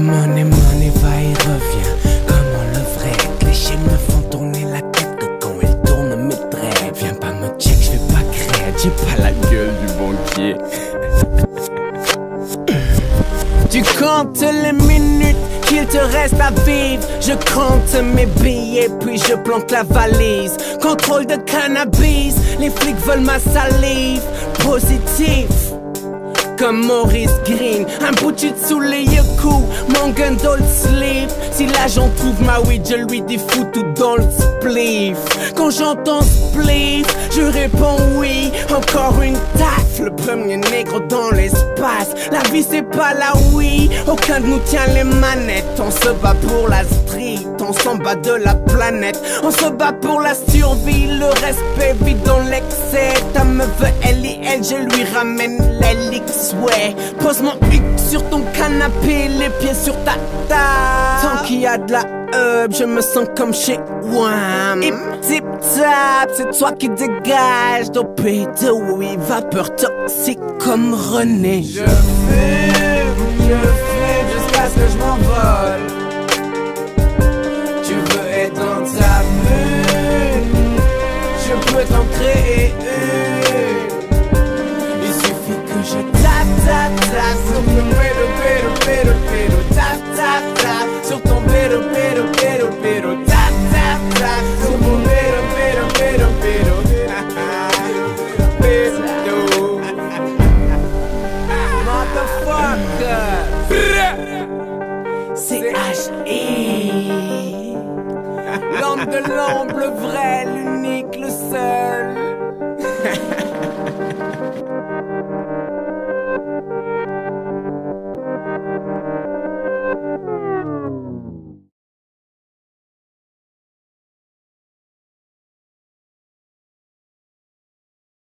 money, money va et revient. Comment le vrai cliché me font tourner la tête quand elle tourne mes traits. Viens pas me check, je vais pas créer, j'ai pas la gueule du banquier. Tu comptes les minutes qu'il te reste à vivre. Je compte mes billets, puis je plante la valise. Contrôle de cannabis, les flics veulent ma salive. Positif. Comme Maurice Green, un boutu sous les mon gun le Si l'agent trouve ma weed, je lui dis fou tout dans le spliff. Quand j'entends spliff, je réponds oui, encore une taf. Le premier négro dans l'espace. La vie c'est pas la oui, aucun de nous tient les manettes. On se bat pour la street, on s'en bat de la planète. On se bat pour la survie, le respect vit dans l'excès. Ta meuf elle et elle, je lui ramène l'élix ouais. Pose mon sur ton canapé, les pieds sur ta table. Tant qu'il y a de la hub, je me sens comme chez Wham. Hip tip tap, c'est toi qui dégage. Dopé de oui, vapeur toxique comme René. Je fume, je fume jusqu'à ce que je m'envole. C-H-I. Lampe de lampe, le vrai.